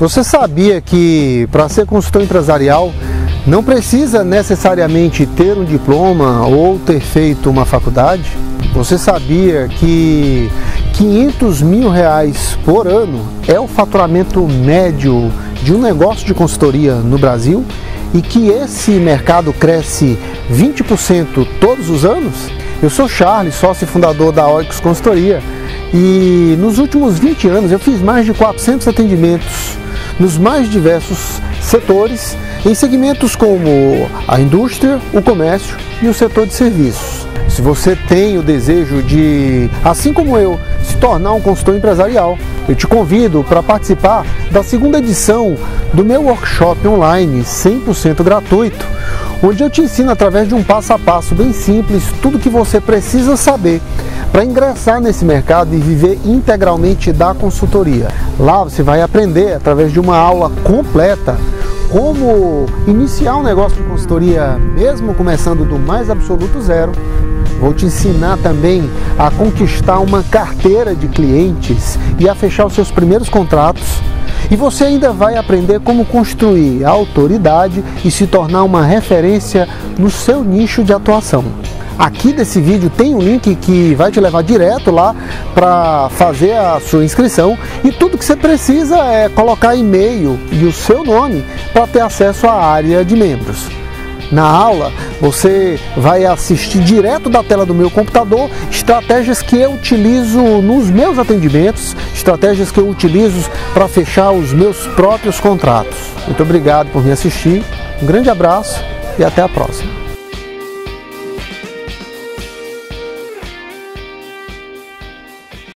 Você sabia que para ser consultor empresarial não precisa necessariamente ter um diploma ou ter feito uma faculdade? Você sabia que 500 mil reais por ano é o faturamento médio de um negócio de consultoria no Brasil e que esse mercado cresce 20% todos os anos? Eu sou Charles, sócio e fundador da Oix Consultoria e nos últimos 20 anos eu fiz mais de 400 atendimentos nos mais diversos setores, em segmentos como a indústria, o comércio e o setor de serviços. Se você tem o desejo de, assim como eu, se tornar um consultor empresarial, eu te convido para participar da segunda edição do meu workshop online 100% gratuito, onde eu te ensino através de um passo a passo bem simples tudo que você precisa saber para ingressar nesse mercado e viver integralmente da consultoria. Lá você vai aprender através de uma aula completa como iniciar um negócio de consultoria, mesmo começando do mais absoluto zero. Vou te ensinar também a conquistar uma carteira de clientes e a fechar os seus primeiros contratos. E você ainda vai aprender como construir autoridade e se tornar uma referência no seu nicho de atuação. Aqui desse vídeo tem um link que vai te levar direto lá para fazer a sua inscrição e tudo que você precisa é colocar e-mail e o seu nome para ter acesso à área de membros. Na aula, você vai assistir direto da tela do meu computador estratégias que eu utilizo nos meus atendimentos, estratégias que eu utilizo para fechar os meus próprios contratos. Muito obrigado por me assistir, um grande abraço e até a próxima.